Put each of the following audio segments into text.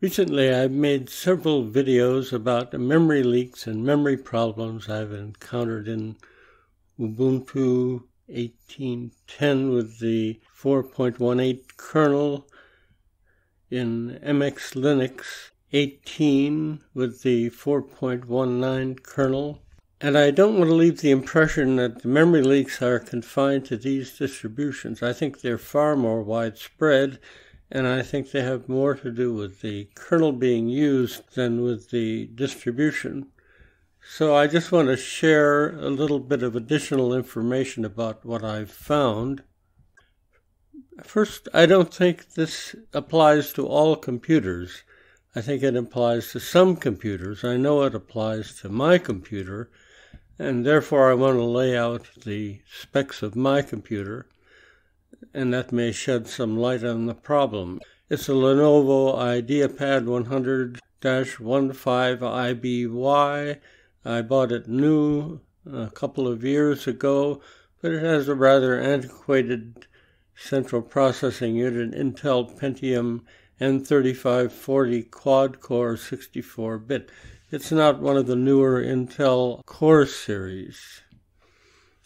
Recently, I've made several videos about memory leaks and memory problems I've encountered in Ubuntu 18.10 with the 4.18 kernel, in MX Linux 18 with the 4.19 kernel. And I don't want to leave the impression that the memory leaks are confined to these distributions. I think they're far more widespread and I think they have more to do with the kernel being used than with the distribution. So I just want to share a little bit of additional information about what I've found. First, I don't think this applies to all computers. I think it applies to some computers. I know it applies to my computer, and therefore I want to lay out the specs of my computer and that may shed some light on the problem. It's a Lenovo IdeaPad 100-15IBY. I bought it new a couple of years ago, but it has a rather antiquated central processing unit, Intel Pentium N3540 quad-core 64-bit. It's not one of the newer Intel Core series.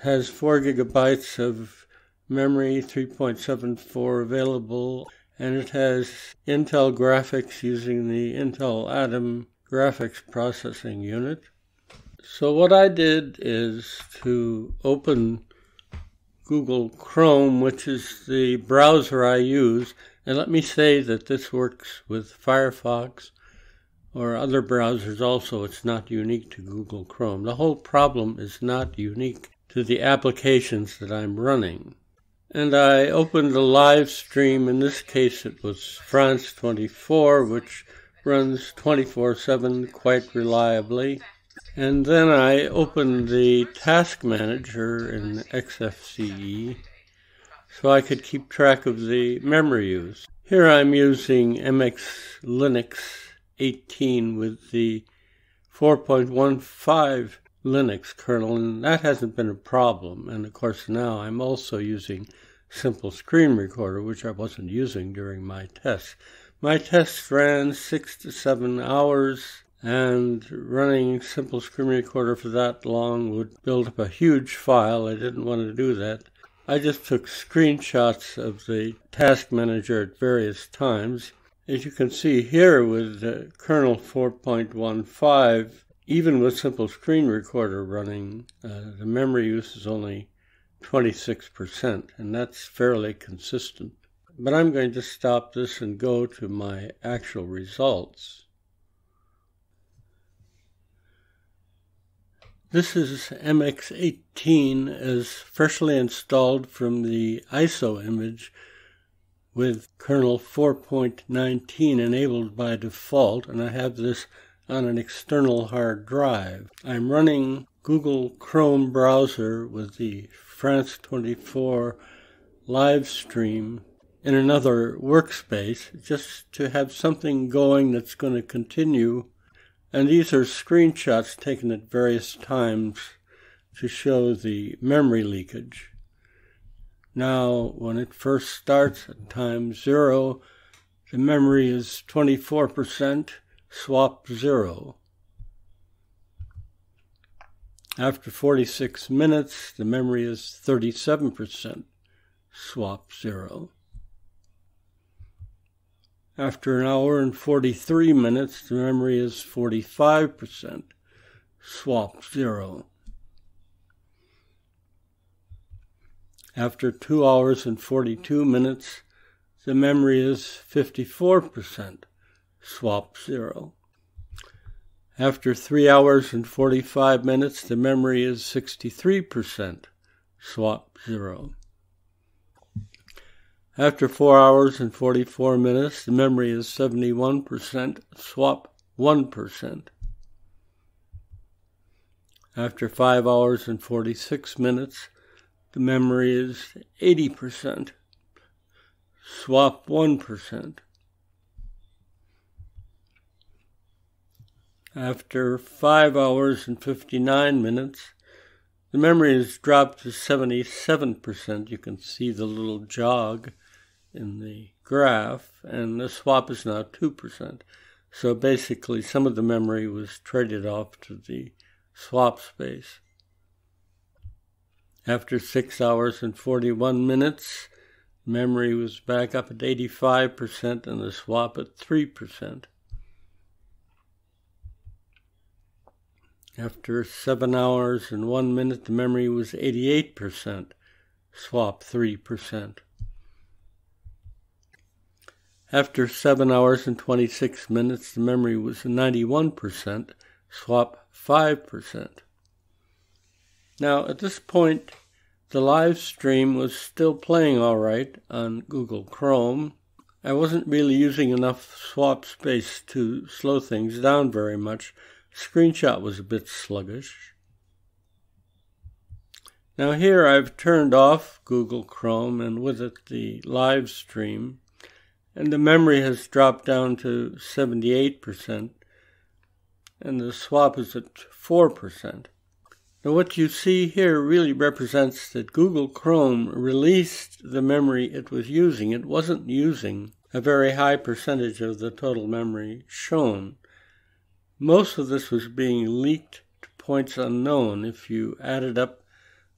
Has 4 gigabytes of memory 3.74 available, and it has Intel graphics using the Intel Atom graphics processing unit. So what I did is to open Google Chrome, which is the browser I use, and let me say that this works with Firefox or other browsers also. It's not unique to Google Chrome. The whole problem is not unique to the applications that I'm running and I opened a live stream. In this case, it was France 24, which runs 24 7 quite reliably. And then I opened the task manager in XFCE so I could keep track of the memory use. Here I'm using MX Linux 18 with the 4.15 Linux kernel, and that hasn't been a problem. And of course, now I'm also using Simple Screen Recorder, which I wasn't using during my tests. My tests ran six to seven hours, and running Simple Screen Recorder for that long would build up a huge file. I didn't want to do that. I just took screenshots of the task manager at various times. As you can see here with the kernel 4.15, even with Simple Screen Recorder running, uh, the memory use is only 26%, and that's fairly consistent. But I'm going to stop this and go to my actual results. This is MX18 as freshly installed from the ISO image with kernel 4.19 enabled by default, and I have this on an external hard drive. I'm running Google Chrome browser with the France 24 live stream in another workspace just to have something going that's going to continue. And these are screenshots taken at various times to show the memory leakage. Now, when it first starts at time zero, the memory is 24% swap zero. After 46 minutes, the memory is 37% swap zero. After an hour and 43 minutes, the memory is 45% swap zero. After 2 hours and 42 minutes, the memory is 54% swap zero. After 3 hours and 45 minutes, the memory is 63% swap zero. After 4 hours and 44 minutes, the memory is 71% swap 1%. After 5 hours and 46 minutes, the memory is 80% swap 1%. After 5 hours and 59 minutes, the memory has dropped to 77%. You can see the little jog in the graph, and the swap is now 2%. So basically, some of the memory was traded off to the swap space. After 6 hours and 41 minutes, memory was back up at 85% and the swap at 3%. After 7 hours and 1 minute, the memory was 88%, swap 3%. After 7 hours and 26 minutes, the memory was 91%, swap 5%. Now, at this point, the live stream was still playing all right on Google Chrome. I wasn't really using enough swap space to slow things down very much. Screenshot was a bit sluggish. Now here I've turned off Google Chrome and with it the live stream and the memory has dropped down to 78%, and the swap is at 4%. Now, what you see here really represents that Google Chrome released the memory it was using. It wasn't using a very high percentage of the total memory shown. Most of this was being leaked to points unknown. If you added up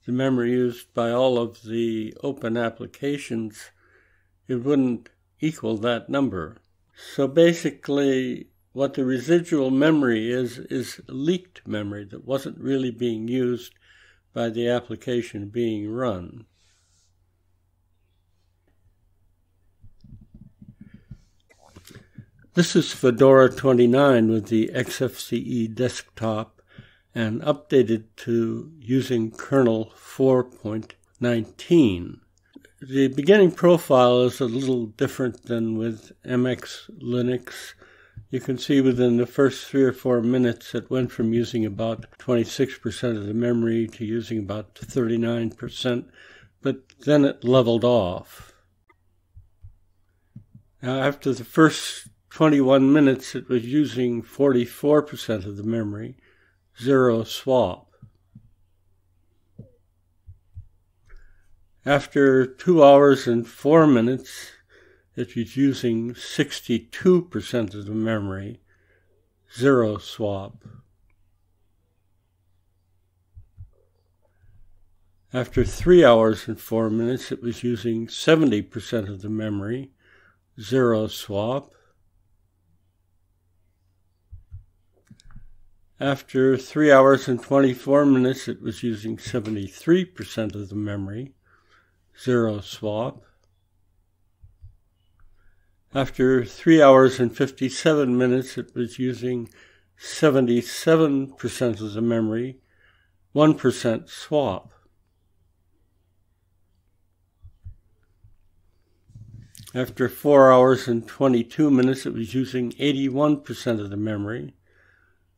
the memory used by all of the open applications, it wouldn't equal that number. So basically, what the residual memory is, is leaked memory that wasn't really being used by the application being run. This is Fedora 29 with the XFCE desktop and updated to using kernel 4.19. The beginning profile is a little different than with MX Linux. You can see within the first three or four minutes it went from using about 26% of the memory to using about 39%, but then it leveled off. Now, after the first 21 minutes, it was using 44% of the memory, zero swap. After two hours and four minutes, it was using 62% of the memory, zero swap. After three hours and four minutes, it was using 70% of the memory, zero swap. After three hours and 24 minutes, it was using 73% of the memory, zero swap. After 3 hours and 57 minutes, it was using 77% of the memory, 1% swap. After 4 hours and 22 minutes, it was using 81% of the memory,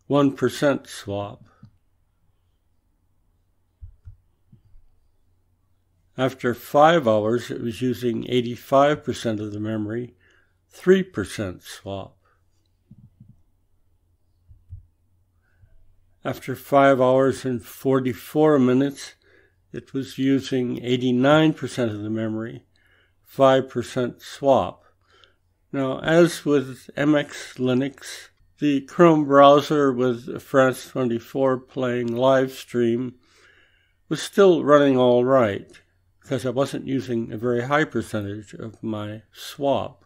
1% swap. After five hours, it was using 85% of the memory, 3% swap. After five hours and 44 minutes, it was using 89% of the memory, 5% swap. Now, as with MX Linux, the Chrome browser with France 24 playing live stream was still running all right because I wasn't using a very high percentage of my swap.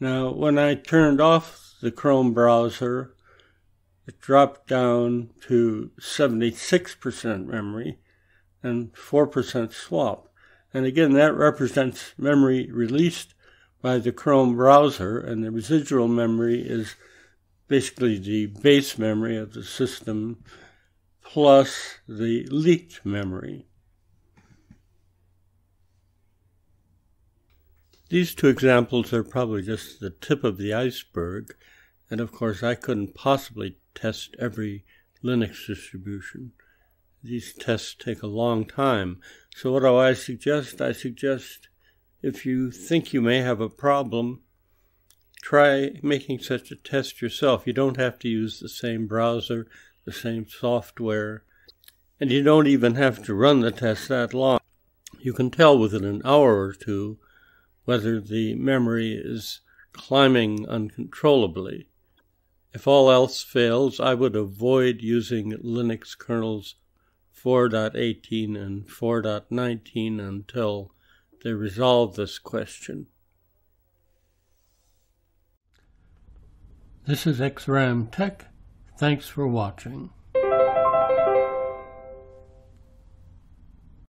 Now, when I turned off the Chrome browser, it dropped down to 76% memory and 4% swap. And again, that represents memory released by the Chrome browser, and the residual memory is basically the base memory of the system plus the leaked memory. These two examples are probably just the tip of the iceberg, and of course I couldn't possibly test every Linux distribution. These tests take a long time. So what do I suggest? I suggest if you think you may have a problem, try making such a test yourself. You don't have to use the same browser, the same software, and you don't even have to run the test that long. You can tell within an hour or two whether the memory is climbing uncontrollably. If all else fails, I would avoid using Linux kernels 4.18 and 4.19 until they resolve this question. This is XRAM Tech. Thanks for watching.